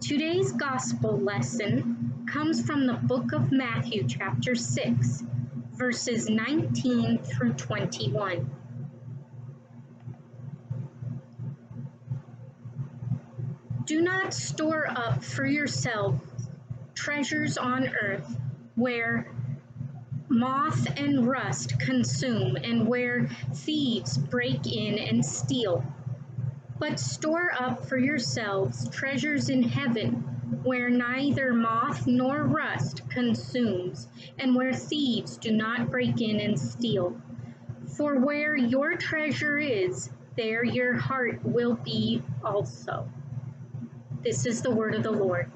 Today's gospel lesson comes from the book of Matthew, chapter 6, verses 19 through 21. Do not store up for yourselves treasures on earth where moth and rust consume and where thieves break in and steal. But store up for yourselves treasures in heaven where neither moth nor rust consumes and where thieves do not break in and steal. For where your treasure is, there your heart will be also. This is the word of the Lord.